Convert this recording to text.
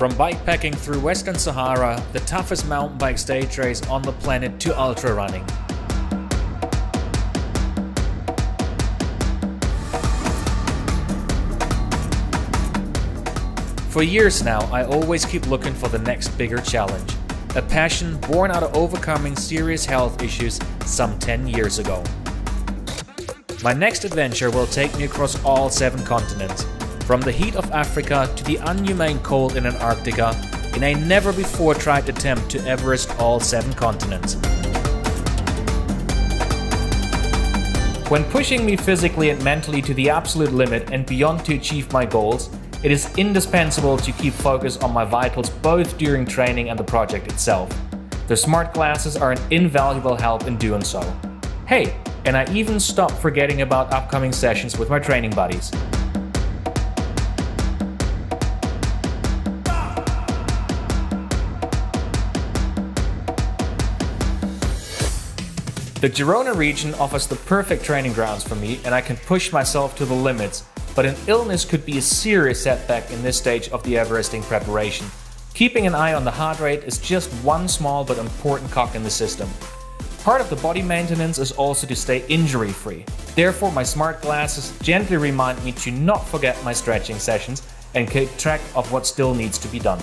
From bikepacking through Western Sahara, the toughest mountain bike stage race on the planet, to ultra running. For years now, I always keep looking for the next bigger challenge. A passion born out of overcoming serious health issues some 10 years ago. My next adventure will take me across all seven continents, from the heat of Africa to the unhumane cold in Antarctica, in a never before tried attempt to Everest all seven continents. When pushing me physically and mentally to the absolute limit and beyond to achieve my goals, it is indispensable to keep focus on my vitals both during training and the project itself. The smart glasses are an invaluable help in doing so. Hey, and I even stopped forgetting about upcoming sessions with my training buddies. The Girona region offers the perfect training grounds for me and I can push myself to the limits but an illness could be a serious setback in this stage of the Everesting preparation. Keeping an eye on the heart rate is just one small but important cog in the system. Part of the body maintenance is also to stay injury free. Therefore, my smart glasses gently remind me to not forget my stretching sessions and keep track of what still needs to be done.